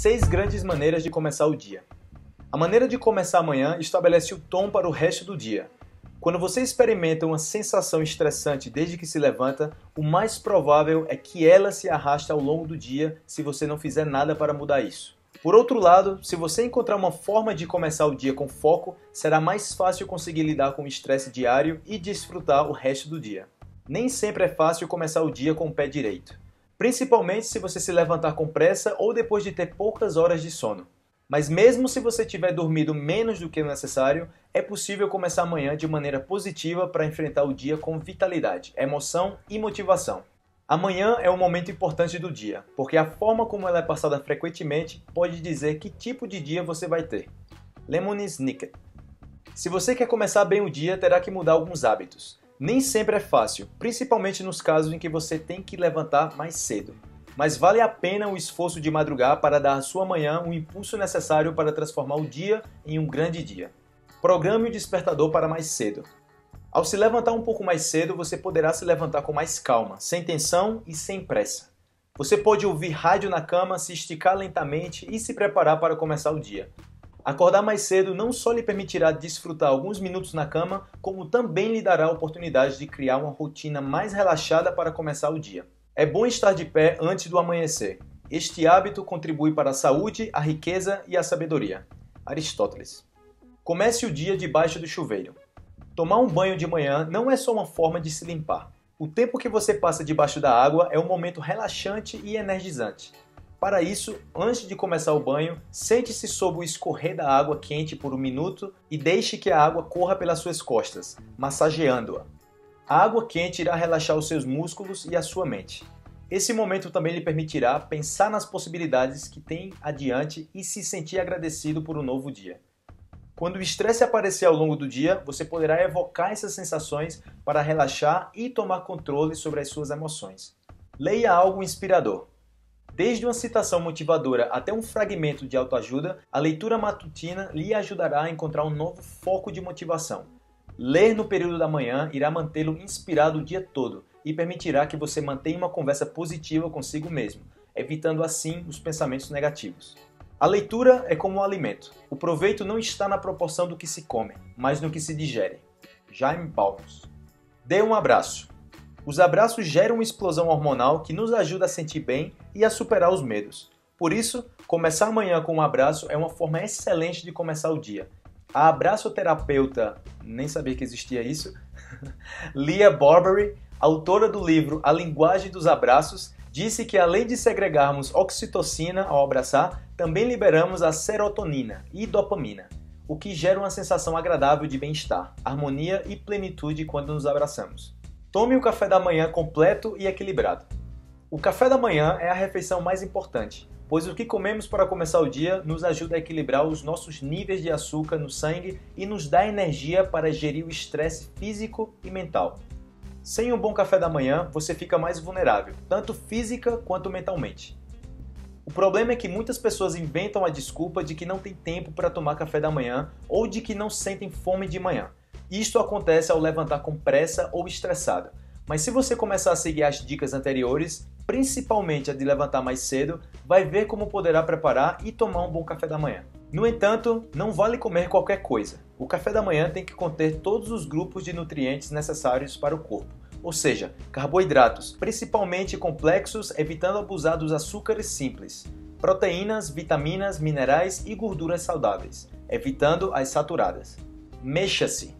Seis grandes maneiras de começar o dia. A maneira de começar amanhã estabelece o tom para o resto do dia. Quando você experimenta uma sensação estressante desde que se levanta, o mais provável é que ela se arraste ao longo do dia se você não fizer nada para mudar isso. Por outro lado, se você encontrar uma forma de começar o dia com foco, será mais fácil conseguir lidar com o estresse diário e desfrutar o resto do dia. Nem sempre é fácil começar o dia com o pé direito principalmente se você se levantar com pressa ou depois de ter poucas horas de sono. Mas mesmo se você tiver dormido menos do que o necessário, é possível começar amanhã de maneira positiva para enfrentar o dia com vitalidade, emoção e motivação. Amanhã é um momento importante do dia, porque a forma como ela é passada frequentemente pode dizer que tipo de dia você vai ter. Lemony Snicket. Se você quer começar bem o dia, terá que mudar alguns hábitos. Nem sempre é fácil, principalmente nos casos em que você tem que levantar mais cedo. Mas vale a pena o esforço de madrugar para dar à sua manhã o impulso necessário para transformar o dia em um grande dia. Programe o despertador para mais cedo. Ao se levantar um pouco mais cedo, você poderá se levantar com mais calma, sem tensão e sem pressa. Você pode ouvir rádio na cama, se esticar lentamente e se preparar para começar o dia. Acordar mais cedo não só lhe permitirá desfrutar alguns minutos na cama, como também lhe dará a oportunidade de criar uma rotina mais relaxada para começar o dia. É bom estar de pé antes do amanhecer. Este hábito contribui para a saúde, a riqueza e a sabedoria. Aristóteles. Comece o dia debaixo do chuveiro. Tomar um banho de manhã não é só uma forma de se limpar. O tempo que você passa debaixo da água é um momento relaxante e energizante. Para isso, antes de começar o banho, sente-se sob o escorrer da água quente por um minuto e deixe que a água corra pelas suas costas, massageando-a. A água quente irá relaxar os seus músculos e a sua mente. Esse momento também lhe permitirá pensar nas possibilidades que tem adiante e se sentir agradecido por um novo dia. Quando o estresse aparecer ao longo do dia, você poderá evocar essas sensações para relaxar e tomar controle sobre as suas emoções. Leia algo inspirador. Desde uma citação motivadora até um fragmento de autoajuda, a leitura matutina lhe ajudará a encontrar um novo foco de motivação. Ler no período da manhã irá mantê-lo inspirado o dia todo e permitirá que você mantenha uma conversa positiva consigo mesmo, evitando assim os pensamentos negativos. A leitura é como um alimento. O proveito não está na proporção do que se come, mas no que se digere. Jaime Palmos. Dê um abraço. Os abraços geram uma explosão hormonal que nos ajuda a sentir bem e a superar os medos. Por isso, começar amanhã com um abraço é uma forma excelente de começar o dia. A abraçoterapeuta, nem sabia que existia isso, Leah Barbary, autora do livro A Linguagem dos Abraços, disse que além de segregarmos oxitocina ao abraçar, também liberamos a serotonina e dopamina, o que gera uma sensação agradável de bem-estar, harmonia e plenitude quando nos abraçamos. Tome o café da manhã completo e equilibrado. O café da manhã é a refeição mais importante, pois o que comemos para começar o dia nos ajuda a equilibrar os nossos níveis de açúcar no sangue e nos dá energia para gerir o estresse físico e mental. Sem um bom café da manhã, você fica mais vulnerável, tanto física quanto mentalmente. O problema é que muitas pessoas inventam a desculpa de que não tem tempo para tomar café da manhã ou de que não sentem fome de manhã. Isto acontece ao levantar com pressa ou estressada. Mas se você começar a seguir as dicas anteriores, principalmente a de levantar mais cedo, vai ver como poderá preparar e tomar um bom café da manhã. No entanto, não vale comer qualquer coisa. O café da manhã tem que conter todos os grupos de nutrientes necessários para o corpo, ou seja, carboidratos, principalmente complexos, evitando abusar dos açúcares simples, proteínas, vitaminas, minerais e gorduras saudáveis, evitando as saturadas. Mexa-se!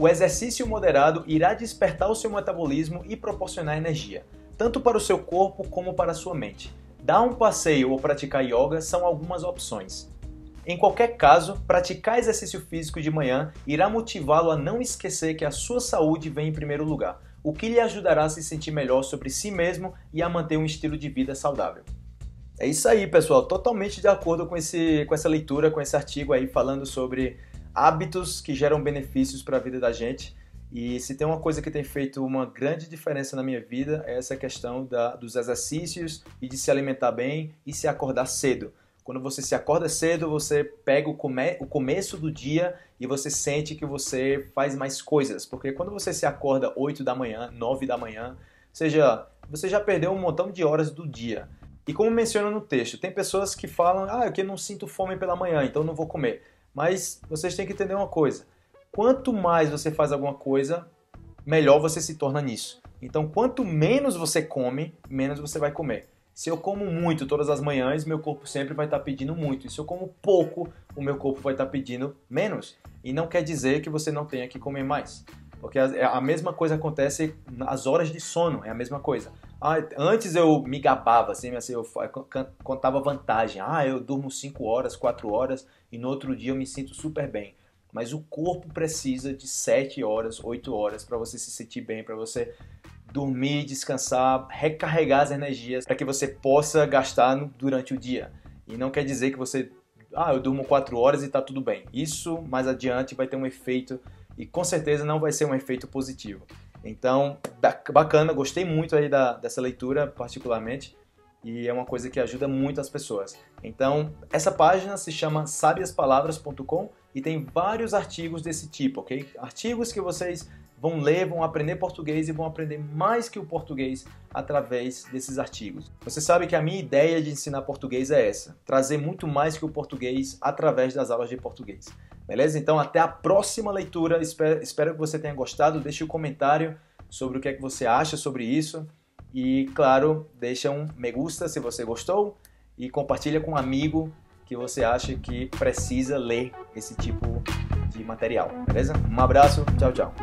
O exercício moderado irá despertar o seu metabolismo e proporcionar energia, tanto para o seu corpo como para a sua mente. Dar um passeio ou praticar yoga são algumas opções. Em qualquer caso, praticar exercício físico de manhã irá motivá-lo a não esquecer que a sua saúde vem em primeiro lugar, o que lhe ajudará a se sentir melhor sobre si mesmo e a manter um estilo de vida saudável. É isso aí, pessoal, totalmente de acordo com, esse, com essa leitura, com esse artigo aí falando sobre hábitos que geram benefícios para a vida da gente. E se tem uma coisa que tem feito uma grande diferença na minha vida é essa questão da, dos exercícios e de se alimentar bem e se acordar cedo. Quando você se acorda cedo, você pega o, come, o começo do dia e você sente que você faz mais coisas. Porque quando você se acorda 8 da manhã, 9 da manhã, seja, você já perdeu um montão de horas do dia. E como menciona no texto, tem pessoas que falam, ah, eu que não sinto fome pela manhã, então não vou comer. Mas vocês têm que entender uma coisa: quanto mais você faz alguma coisa, melhor você se torna nisso. Então, quanto menos você come, menos você vai comer. Se eu como muito todas as manhãs, meu corpo sempre vai estar pedindo muito. E se eu como pouco, o meu corpo vai estar pedindo menos. E não quer dizer que você não tenha que comer mais. Porque a, mesma coisa acontece nas horas de sono, é a mesma coisa. Ah, antes eu me gabava, assim, assim, eu contava vantagem. Ah, eu durmo 5 horas, 4 horas e no outro dia eu me sinto super bem. Mas o corpo precisa de 7 horas, 8 horas para você se sentir bem, para você dormir, descansar, recarregar as energias para que você possa gastar no, durante o dia. E não quer dizer que você, ah, eu durmo 4 horas e está tudo bem. Isso mais adiante vai ter um efeito e com certeza não vai ser um efeito positivo. Então, bacana, gostei muito aí da, dessa leitura particularmente e é uma coisa que ajuda muito as pessoas. Então, essa página se chama sabiaspalavras.com e tem vários artigos desse tipo, ok? Artigos que vocês vão ler, vão aprender português e vão aprender mais que o português através desses artigos. Você sabe que a minha ideia de ensinar português é essa: trazer muito mais que o português através das aulas de português. Beleza? Então, até a próxima leitura. Espero, espero que você tenha gostado. Deixe um comentário sobre o que é que você acha sobre isso. E, claro, deixa um me gusta se você gostou e compartilha com um amigo que você acha que precisa ler esse tipo de material, beleza? Um abraço, tchau, tchau.